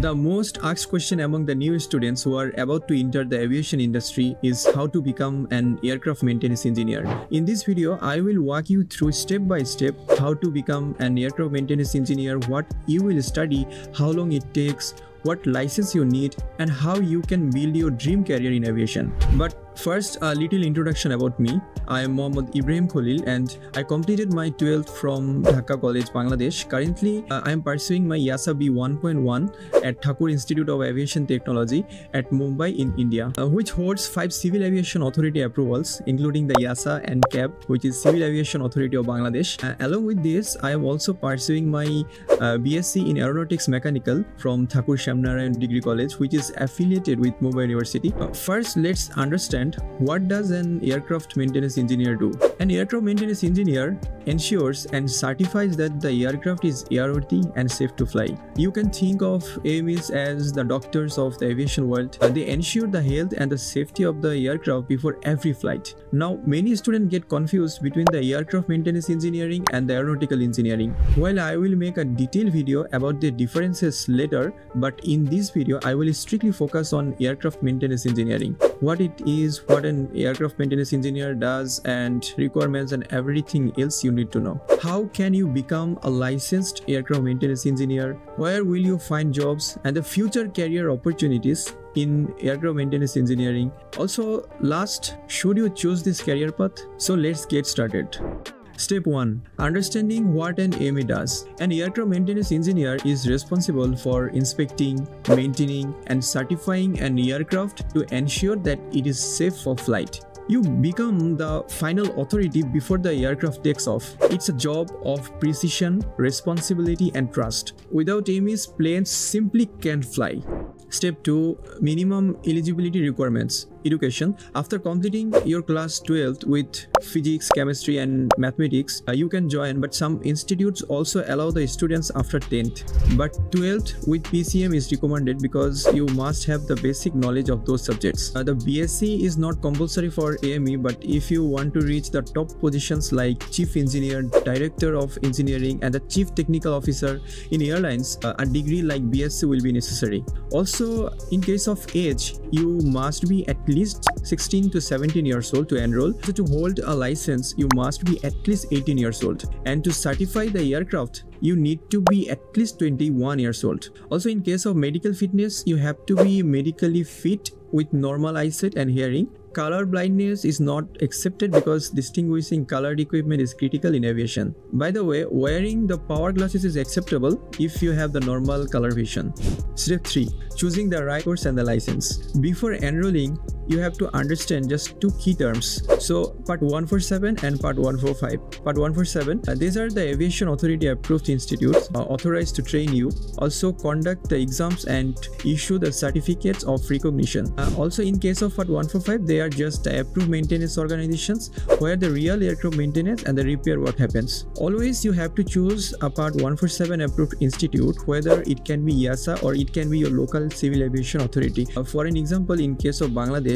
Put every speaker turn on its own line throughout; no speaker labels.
The most asked question among the new students who are about to enter the aviation industry is how to become an aircraft maintenance engineer. In this video, I will walk you through step by step how to become an aircraft maintenance engineer, what you will study, how long it takes, what license you need, and how you can build your dream career in aviation. But First, a little introduction about me. I am Mohammad Ibrahim Khalil and I completed my 12th from Dhaka College, Bangladesh. Currently, uh, I am pursuing my EASA B 1.1 at Thakur Institute of Aviation Technology at Mumbai in India, uh, which holds five Civil Aviation Authority approvals, including the EASA and CAB, which is Civil Aviation Authority of Bangladesh. Uh, along with this, I am also pursuing my uh, BSc in Aeronautics Mechanical from Thakur Shyamnarayan Degree College, which is affiliated with Mumbai University. Uh, first, let's understand what does an aircraft maintenance engineer do? An aircraft maintenance engineer ensures and certifies that the aircraft is airworthy and safe to fly. You can think of AMEs as the doctors of the aviation world. Uh, they ensure the health and the safety of the aircraft before every flight. Now, many students get confused between the aircraft maintenance engineering and the aeronautical engineering. While I will make a detailed video about the differences later, but in this video, I will strictly focus on aircraft maintenance engineering. What it is, is what an aircraft maintenance engineer does and requirements and everything else you need to know. How can you become a licensed aircraft maintenance engineer? Where will you find jobs and the future career opportunities in aircraft maintenance engineering? Also, last, should you choose this career path? So let's get started. Step 1 Understanding what an AME does. An aircraft maintenance engineer is responsible for inspecting, maintaining, and certifying an aircraft to ensure that it is safe for flight. You become the final authority before the aircraft takes off. It's a job of precision, responsibility, and trust. Without AMEs, planes simply can't fly. Step 2 Minimum eligibility requirements education. After completing your class 12th with physics chemistry and mathematics uh, you can join but some institutes also allow the students after 10th but 12th with pcm is recommended because you must have the basic knowledge of those subjects. Uh, the bsc is not compulsory for ame but if you want to reach the top positions like chief engineer director of engineering and the chief technical officer in airlines uh, a degree like bsc will be necessary. Also in case of age you must be at least 16 to 17 years old to enroll. So to hold a license, you must be at least 18 years old. And to certify the aircraft, you need to be at least 21 years old. Also in case of medical fitness, you have to be medically fit with normal eyesight and hearing color blindness is not accepted because distinguishing colored equipment is critical in aviation. By the way, wearing the power glasses is acceptable if you have the normal color vision. Step 3. Choosing the right course and the license. Before enrolling, you have to understand just two key terms. So part 147 and part 145. Part 147, uh, these are the aviation authority approved institutes uh, authorized to train you, also conduct the exams and issue the certificates of recognition. Uh, also in case of part 145, they are just approved maintenance organizations where the real aircraft maintenance and the repair work happens. Always you have to choose a part 147 approved institute whether it can be EASA or it can be your local civil aviation authority. Uh, for an example, in case of Bangladesh,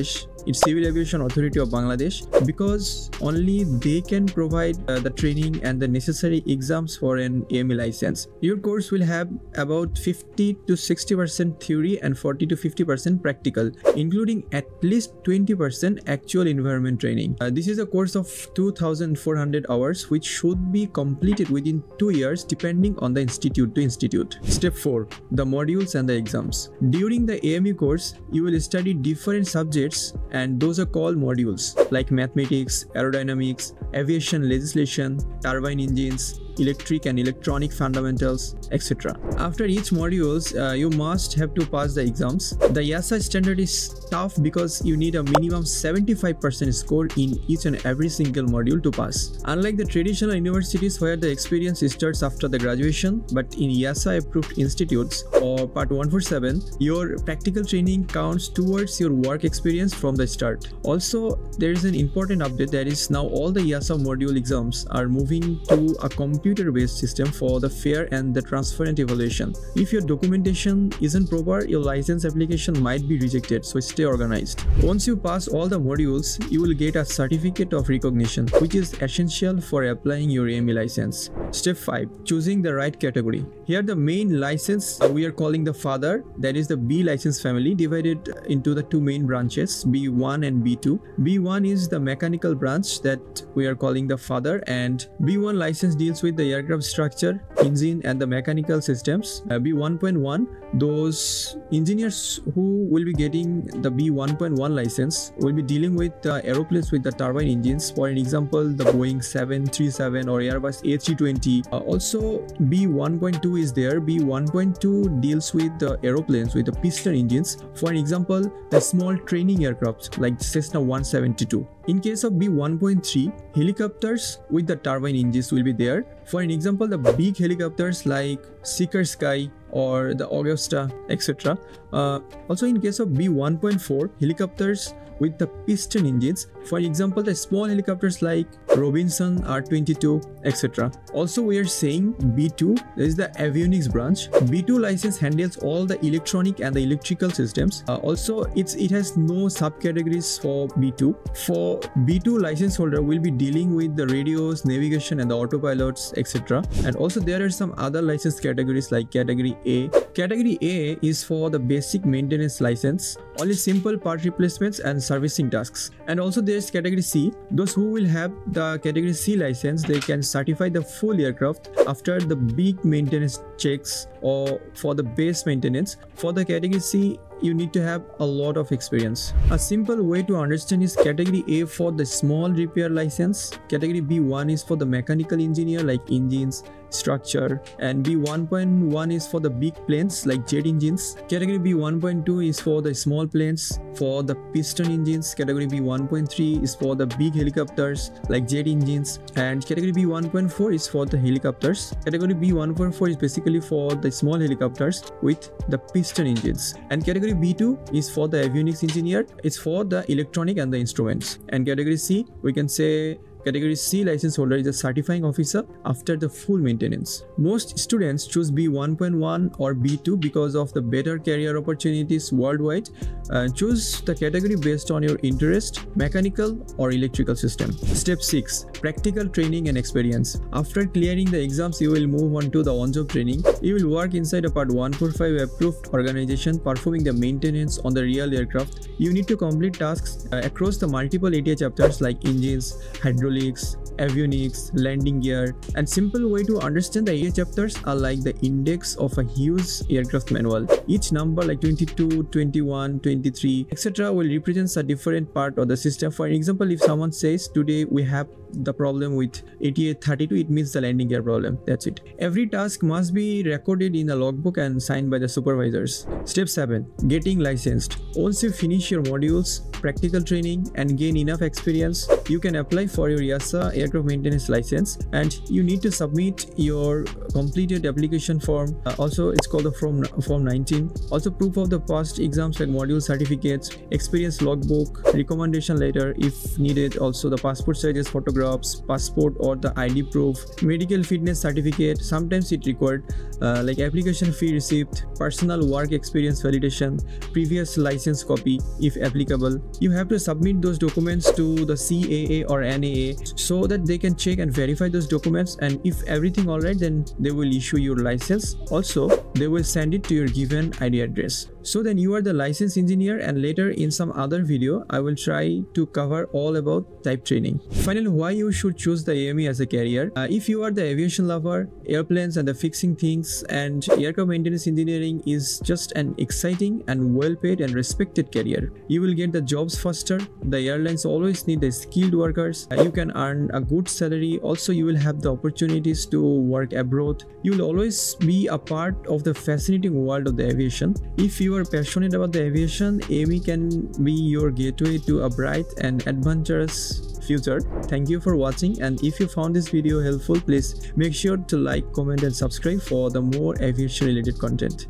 it's Civil Aviation Authority of Bangladesh because only they can provide uh, the training and the necessary exams for an AME license. Your course will have about 50 to 60% theory and 40 to 50% practical, including at least 20% actual environment training. Uh, this is a course of 2400 hours which should be completed within 2 years depending on the institute to institute. Step 4. The modules and the exams. During the AME course, you will study different subjects and those are called modules like mathematics, aerodynamics, aviation legislation, turbine engines, electric and electronic fundamentals, etc. After each modules, uh, you must have to pass the exams. The EASA standard is tough because you need a minimum 75% score in each and every single module to pass. Unlike the traditional universities where the experience starts after the graduation, but in EASA approved institutes or part 147, your practical training counts towards your work experience from the start. Also, there is an important update that is now all the EASA module exams are moving to a computer computer-based system for the fair and the transparent evaluation. If your documentation isn't proper, your license application might be rejected, so stay organized. Once you pass all the modules, you will get a certificate of recognition, which is essential for applying your AME license. Step 5. Choosing the right category. Here the main license uh, we are calling the father, that is the B license family divided into the two main branches, B1 and B2. B1 is the mechanical branch that we are calling the father and B1 license deals with the aircraft structure, engine and the mechanical systems. Uh, B1.1 those engineers who will be getting the B1.1 license will be dealing with uh, aeroplanes with the turbine engines. For an example the Boeing 737 or Airbus A320 uh, also B1.2 is there. B1.2 deals with the aeroplanes with the piston engines. For an example the small training aircraft like Cessna 172 in case of B1.3 helicopters with the turbine engines will be there for an example the big helicopters like Sikorsky or the Agusta, etc. Uh, also, in case of B1.4, helicopters with the piston engines, for example, the small helicopters like Robinson R22, etc. Also, we are saying B2 is the avionics branch. B2 license handles all the electronic and the electrical systems. Uh, also, it's it has no subcategories for B2. For B2 license holder we'll be dealing with the radios, navigation, and the autopilots, etc. And also, there are some other license categories like category A. Category A is for the basic maintenance license, only simple part replacements and servicing tasks. And also there category C. Those who will have the category C license, they can certify the full aircraft after the big maintenance checks or for the base maintenance. For the category C, you need to have a lot of experience. A simple way to understand is category A for the small repair license, category B1 is for the mechanical engineer like engines, structure and B1.1 is for the big planes like jet engines. Category B1.2 is for the small planes for the piston engines. Category B1.3 is for the big helicopters like jet engines and category B1.4 is for the helicopters. Category B1.4 is basically for the small helicopters with the piston engines and category B2 is for the avionics engineer. It's for the electronic and the instruments and category C we can say Category C license holder is a certifying officer after the full maintenance. Most students choose B1.1 or B2 because of the better career opportunities worldwide. Uh, choose the category based on your interest, mechanical or electrical system. Step 6. Practical training and experience. After clearing the exams, you will move on to the on-job training. You will work inside a Part 145 approved organization performing the maintenance on the real aircraft. You need to complete tasks uh, across the multiple ATA chapters like engines, hydraulics, hydraulics, avionics, landing gear, and simple way to understand the ATA chapters are like the index of a huge aircraft manual. Each number like 22, 21, 23, etc. will represent a different part of the system. For example, if someone says today we have the problem with ATA 32, it means the landing gear problem. That's it. Every task must be recorded in a logbook and signed by the supervisors. Step 7. Getting licensed. Once you finish your modules, practical training and gain enough experience, you can apply for your EASA aircraft maintenance license and you need to submit your completed application form. Uh, also, it's called the form, form 19. Also, proof of the past exams like module certificates, experience logbook, recommendation letter if needed. Also, the passport sizes photographs, passport or the ID proof, medical fitness certificate. Sometimes it required uh, like application fee receipt, personal work experience validation, previous license copy if applicable. You have to submit those documents to the CAA or NAA so that they can check and verify those documents and if everything alright then they will issue your license. Also, they will send it to your given ID address. So then you are the license engineer and later in some other video, I will try to cover all about type training. Finally, why you should choose the AME as a career. Uh, if you are the aviation lover, airplanes and the fixing things and aircraft maintenance engineering is just an exciting and well paid and respected career. You will get the jobs faster. The airlines always need the skilled workers. Uh, you can earn a good salary. Also, you will have the opportunities to work abroad. You will always be a part of the fascinating world of the aviation. If you are passionate about the aviation, AME can be your gateway to a bright and adventurous future. Thank you for watching and if you found this video helpful, please make sure to like, comment and subscribe for the more aviation related content.